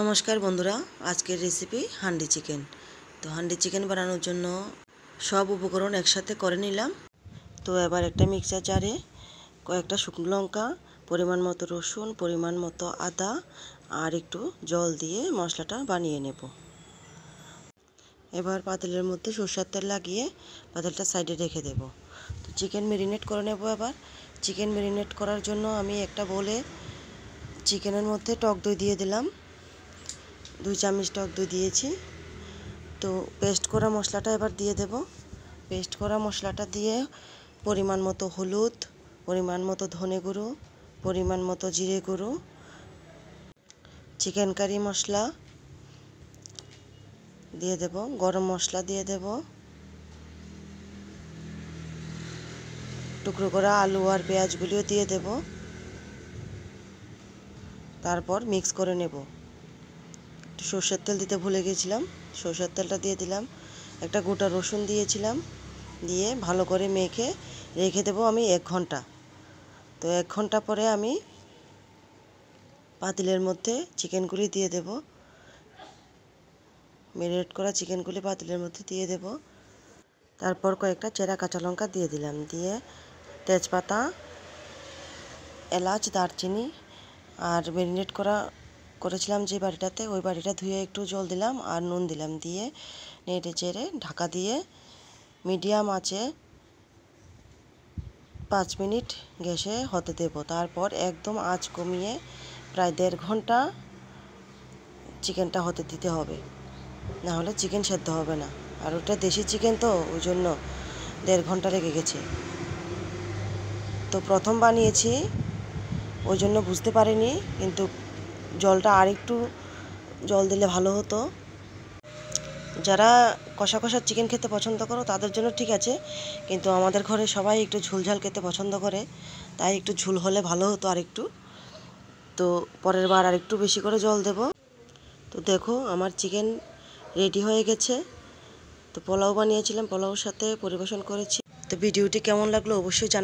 নমস্কার বন্ধুরা, আজকের রেসিপি হান্ডি চিকেন তো হান্ডি চিকেন বানানোর জন্য সব উপকরণ একসাথে করে নিলাম। তো এবার একটা মিক্সার জারে কয়েকটা শুকনো লঙ্কা, পরিমাণ মতো রসুন, পরিমাণ মতো আদা, আর একটু জল দিয়ে মশলাটা বানিয়ে নেব। এবার পাতিলের মধ্যে সরষের তেল লাগিয়ে পাতিলটা সাইডে রেখে দেব। তো চিকেন মেরিনেট করে নেব এবার। চিকেন মেরিনেট করার জন্য আমি একটা বলে চিকেনের মধ্যে টক দই দিয়ে দিলাম। দুই চামচ টক দই দিয়েছি। তো পেস্ট করা মশলাটা এবার দিয়ে দেব। পেস্ট করা মশলাটা দিয়ে পরিমাণ মতো হলুদ, পরিমাণ মতো ধনে গুঁড়ো, পরিমাণ মতো জিরে গুঁড়ো চিকেন কারি মশলা দিয়ে দেব, গরম মশলা দিয়ে দেব। টুকরো করা আলু আর পেঁয়াজগুলিও দিয়ে দেব। তারপর মিক্স করে নেব। সর্ষের তেল দিতে ভুলে গেছিলাম। সর্ষের তেলটা দিয়ে দিলাম। একটা গোটা রসুন দিয়েছিলাম। দিয়ে ভালো করে মেখে রেখে দেবো আমি এক ঘণ্টা। তো এক ঘণ্টা পরে আমি পাতিলের মধ্যে চিকেনগুলি দিয়ে দেব। মেরিনেট করা চিকেনগুলি পাতিলের মধ্যে দিয়ে দেব। তারপর কয়েকটা চেরা কাঁচা লঙ্কা দিয়ে দিলাম। দিয়ে তেজপাতা, এলাচ, দারচিনি আর মেরিনেট করা করেছিলাম যে বাড়িটাতে, ওই বাড়িটা ধুয়ে একটু জল দিলাম আর নুন দিলাম দিয়ে নেড়ে চেড়ে ঢাকা দিয়ে মিডিয়াম আঁচে পাঁচ মিনিট গ্যাসে হতে দেব। তারপর একদম আঁচ কমিয়ে প্রায় দেড় ঘণ্টা চিকেনটা হতে দিতে হবে। না হলে চিকেন সেদ্ধ হবে না। আর ওটা দেশি চিকেন তো, ওই জন্য দেড় ঘণ্টা লেগে গেছে। তো প্রথম বানিয়েছি, ওই জন্য বুঝতে পারিনি, কিন্তু জলটা আর একটু জল দিলে ভালো হতো। যারা কষা কষা চিকেন খেতে পছন্দ করো, তাদের জন্য ঠিক আছে, কিন্তু আমাদের ঘরে সবাই একটু ঝুলঝাল খেতে পছন্দ করে, তাই একটু ঝুল হলে ভালো হতো আর একটু তো পরের বার আর একটু বেশি করে জল দেব। তো দেখো আমার চিকেন রেডি হয়ে গেছে। তো পোলাও বানিয়েছিলাম, পোলাওর সাথে পরিবেশন করেছি। তো ভিডিওটি কেমন লাগল অবশ্যই জানা